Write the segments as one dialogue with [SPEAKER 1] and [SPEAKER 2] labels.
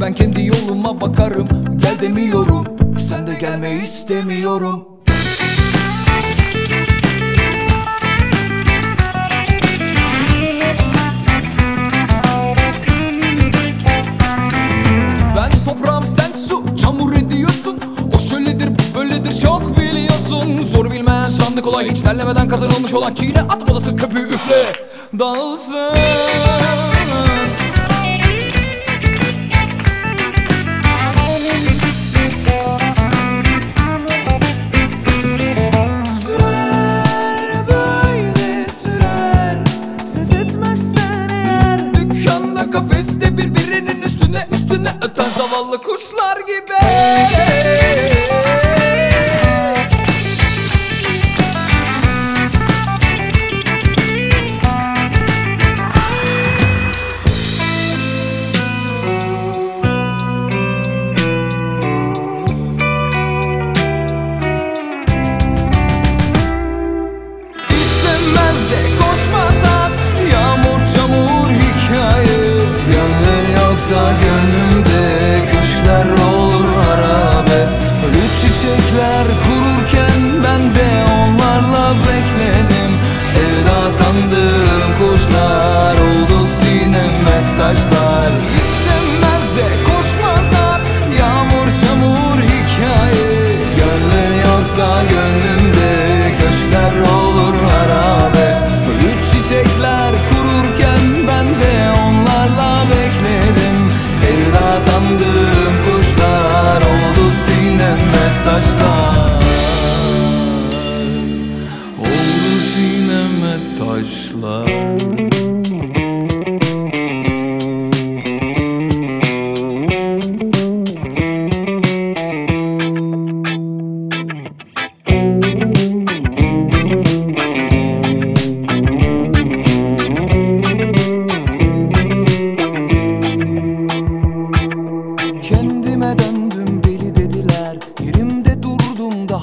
[SPEAKER 1] Ben kendi yoluma bakarım Gel demiyorum. Sen de gelme istemiyorum. Ben toprağım sen su çamur ediyorsun. O şöyledir böyledir çok biliyorsun. Zor bilmeyen sandı kolay hiç terlemeden kazanılmış olan Çiğne at odası köpüğü üfle. Dağılsın zavallı kuşlar gibi kururken Ben de onlarla bekledim. Sevda sandığım kuşlar Oldu sineme taşlar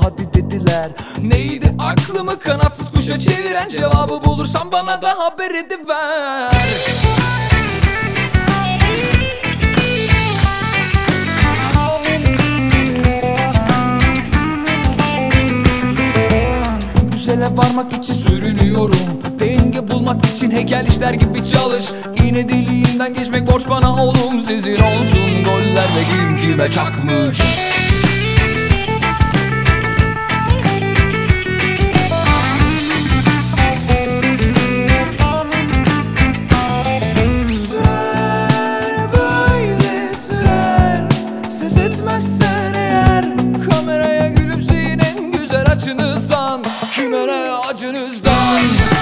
[SPEAKER 1] hadi dediler. Neydi aklımı kanatsız kuşa çeviren Cevabı bulursan bana da haber ediver. Güzele varmak için sürünüyorum. Denge bulmak için heykel işler gibi çalış. İğne deliğinden geçmek borç bana oğlum. Sizin olsun goller ve kim kime çakmış
[SPEAKER 2] on.